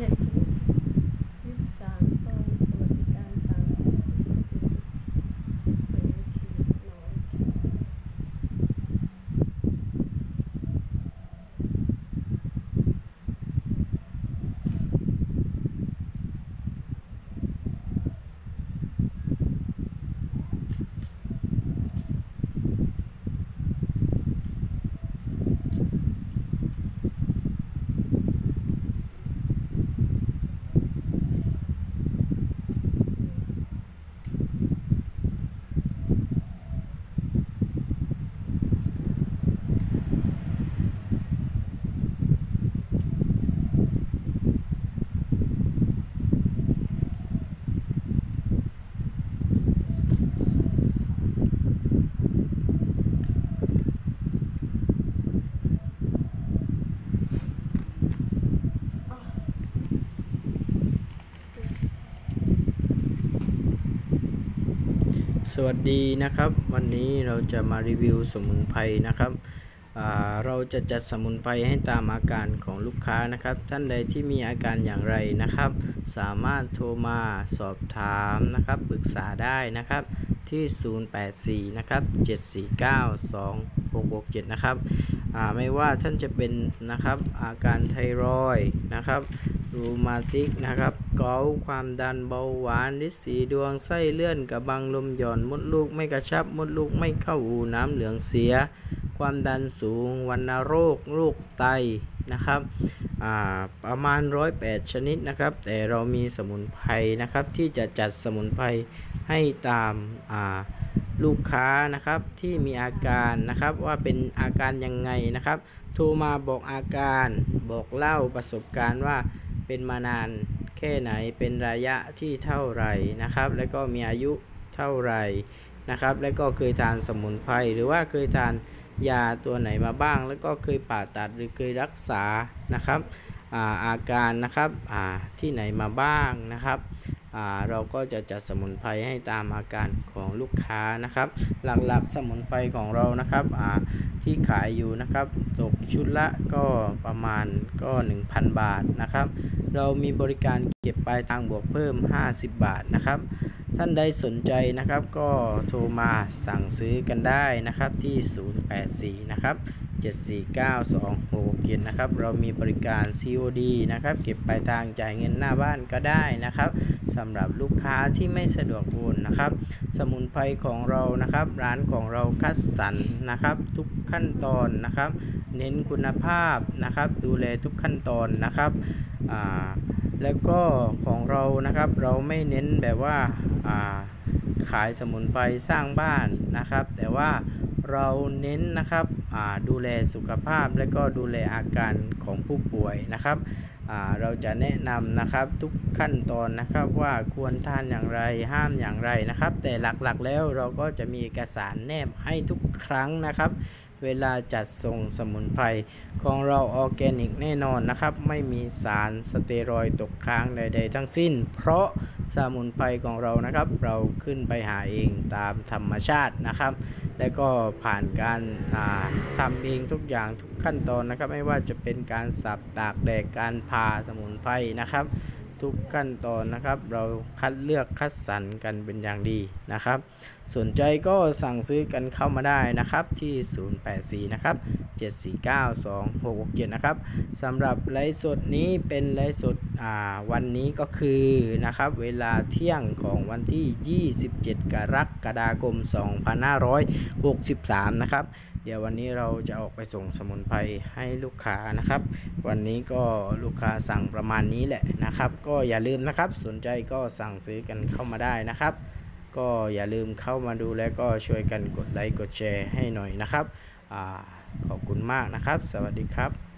ขียนคิดยึดสารซองสวัสดิการสามจุดสี่ไปขีดน้อยขีด ส วัสดีนะครับ วันนี้เราจะมารีวิวสมุนไพรนะครับเราจะจัดสมุนไพรให้ตามอาการของลูกค้านะครับ ท่านใดที่มีอาการอย่างไรนะครับ สามารถโทรมาสอบถามนะครับปรึกษาได้นะครับที่ 084 นะครับ 749 2667 นะครับไม่ว่าท่านจะเป็นนะครับอาการไทรอยนะครับ รูมาติกนะครับเกาความดันเบาหวานลิสีดวงไส้เลื่อนกระบังลมหย่อนมดลูกไม่กระชับมดลูกไม่เข้าอูน้ำเหลืองเสีย ความดันสูงวัณโรคโรคไตนะครับประมาณ 108 ชนิดนะครับ แต่เรามีสมุนไพรนะครับ ที่จะจัดสมุนไพรให้ตามาลูกค้านะครับที่มีอาการนะครับว่าเป็นอาการยังไงนะครับโทรมาบอกอาการบอกเล่าประสบการณ์ว่า เป็นมานานแค่ไหนเป็นระยะที่เท่าไหร่นะครับ แล้วก็มีอายุเท่าไหร่นะครับ แล้วก็เคยทานสมุนไพรหรือว่าเคยทานยาตัวไหนมาบ้าง แล้วก็เคยผ่าตัดหรือเคยรักษานะครับอาอาการนะครับที่ไหนมาบ้างนะครับ เราก็จะจัดสมุนไพรให้ตามอาการของลูกค้านะครับ หลักๆสมุนไพรของเรานะครับที่ขายอยู่นะครับตกชุดละก็ประมาณก็ 1,000 บาทนะครับ เรามีบริการเก็บปลายทางบวกเพิ่ม 50 บาทนะครับ ท่านใดสนใจนะครับก็โทรมาสั่งซื้อกันได้นะครับที่ 084 นะครับ 74926เย็นนะครับ เรามีบริการ COD นะครับ เก็บปลายทางจ่ายเงินหน้าบ้านก็ได้นะครับสำหรับลูกค้าที่ไม่สะดวกโอนนะครับ สมุนไพรของเรานะครับ ร้านของเราคัดสรรนะครับ ทุกขั้นตอนนะครับ เน้นคุณภาพนะครับ ดูแลทุกขั้นตอนนะครับแล้วก็ของเรานะครับเราไม่เน้นแบบว่าอ่าขายสมุนไพรสร้างบ้านนะครับ แต่ว่า เราเน้นนะครับดูแลสุขภาพและก็ดูแลอาการของผู้ป่วยนะครับเราจะแนะนำนะครับทุกขั้นตอนนะครับว่าควรทานอย่างไรห้ามอย่างไรนะครับ แต่หลักๆแล้วเราก็จะมีเอกสารแนบให้ทุกครั้งนะครับ เวลาจัดส่งสมุนไพรของเราออร์แกนิกแน่นอนนะครับ ไม่มีสารสเตียรอยด์ตกค้างใดๆทั้งสิ้น เพราะสมุนไพรของเรานะครับ เราขึ้นไปหาเองตามธรรมชาตินะครับ และก็ผ่านการาทำเองทุกอย่างทุกขั้นตอนนะครับ ไม่ว่าจะเป็นการสับตากแดดการผ่าสมุนไพรนะครับ ทุกขั้นตอนนะครับ เราคัดเลือกคัดสรรกันเป็นอย่างดีนะครับ สนใจก็สั่งซื้อกันเข้ามาได้นะครับที่ 084 นะครับ 7492667 นะครับสำหรับไลฟ์สดนี้เป็นไลฟ์สดวันนี้ก็คือนะครับเวลาเที่ยงของวันที่ 27 กรกฎาคม 2563 นะครับ เดี๋ยววันนี้เราจะออกไปส่งสมุนไพรให้ลูกค้านะครับ วันนี้ก็ลูกค้าสั่งประมาณนี้แหละนะครับ ก็อย่าลืมนะครับ สนใจก็สั่งซื้อกันเข้ามาได้นะครับ ก็อย่าลืมเข้ามาดูแล้วก็ช่วยกันกดไลค์กดแชร์ให้หน่อยนะครับอขอบคุณมากนะครับ สวัสดีครับ